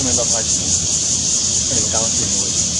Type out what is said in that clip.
comendo. Ele tava firme hoje.